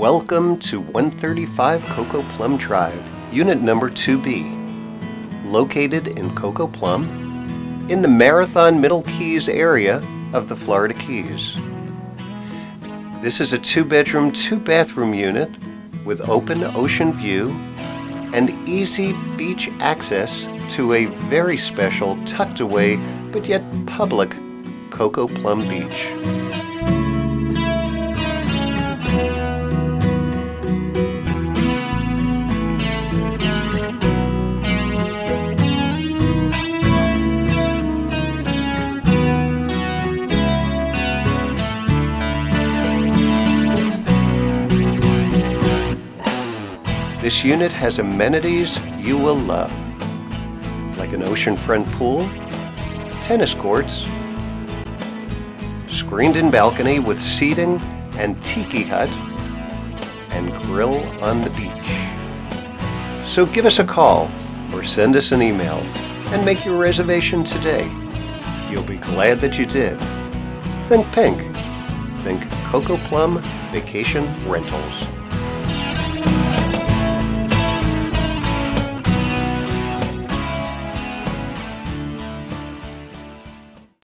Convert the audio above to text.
Welcome to 135 Coco Plum Drive, Unit Number 2B. Located in Coco Plum, in the Marathon Middle Keys area of the Florida Keys. This is a two-bedroom, two-bathroom unit with open ocean view and easy beach access to a very special tucked away but yet public Coco Plum Beach. This unit has amenities you will love, like an oceanfront pool, tennis courts, screened-in balcony with seating and tiki hut, and grill on the beach. So give us a call or send us an email and make your reservation today. You'll be glad that you did. Think pink. Think Coco Plum Vacation Rentals.